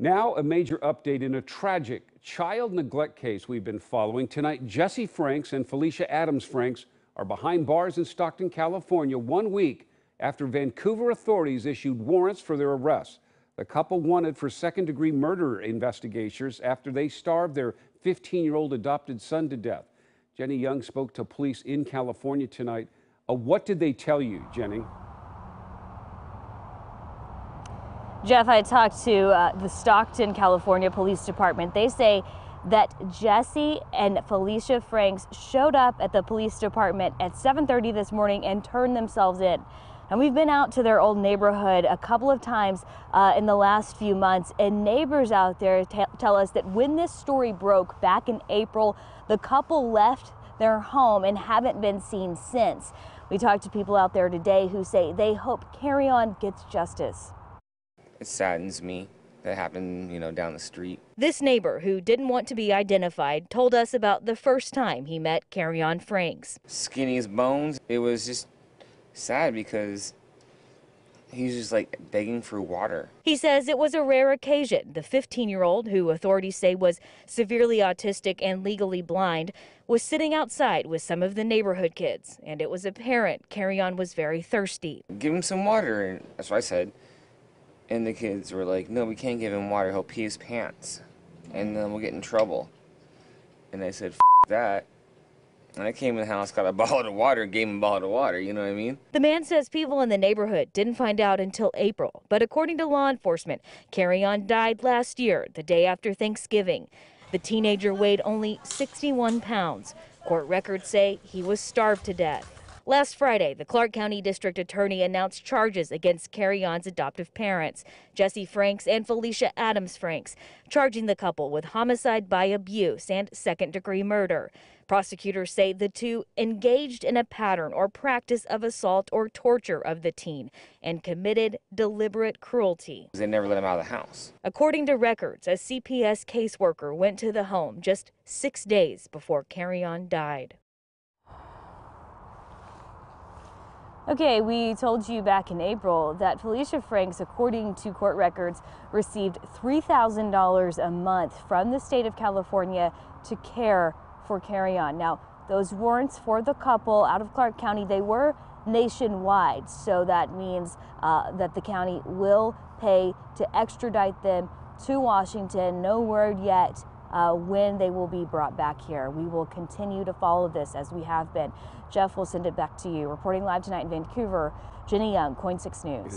Now, a major update in a tragic child neglect case we've been following. Tonight, Jesse Franks and Felicia Adams Franks are behind bars in Stockton, California, one week after Vancouver authorities issued warrants for their arrest. The couple wanted for second degree murder investigations after they starved their 15 year old adopted son to death. Jenny Young spoke to police in California tonight. Uh, what did they tell you, Jenny? Jeff, I talked to uh, the Stockton, California Police Department. They say that Jesse and Felicia Franks showed up at the police department at 7:30 this morning and turned themselves in. And we've been out to their old neighborhood a couple of times uh, in the last few months, and neighbors out there tell us that when this story broke back in April, the couple left their home and haven't been seen since. We talked to people out there today who say they hope Karreon gets justice. It saddens me that happened, you know, down the street. This neighbor who didn't want to be identified told us about the first time he met Karreon Franks. Skinny as bones. It was just sad because he was just like begging for water. He says it was a rare occasion. The 15 year old, who authorities say was severely autistic and legally blind, was sitting outside with some of the neighborhood kids, and it was apparent Karreon was very thirsty. Give him some water, and that's what I said. And the kids were like, no, we can't give him water. He'll pee his pants. And then we'll get in trouble. And I said, that. And I came in the house, got a bottle of water, gave him a bottle of water, you know what I mean? The man says people in the neighborhood didn't find out until April. But according to law enforcement, Karreon died last year, the day after Thanksgiving. The teenager weighed only 61 pounds. Court records say he was starved to death. Last Friday, the Clark County District Attorney announced charges against Karreon's adoptive parents, Jesse Franks and Felicia Adams Franks, charging the couple with homicide by abuse and second degree murder. Prosecutors say the two engaged in a pattern or practice of assault or torture of the teen and committed deliberate cruelty. They never let him out of the house. According to records, a CPS caseworker went to the home just six days before Karreon died. Okay, we told you back in April that Felicia Franks, according to court records, received $3,000 a month from the state of California to care for Karreon. Now, those warrants for the couple out of Clark County, they were nationwide. So that means uh, that the county will pay to extradite them to Washington. No word yet uh, when they will be brought back here. We will continue to follow this as we have been. Jeff we'll send it back to you. Reporting live tonight in Vancouver, Jenny Young, KOIN 6 News.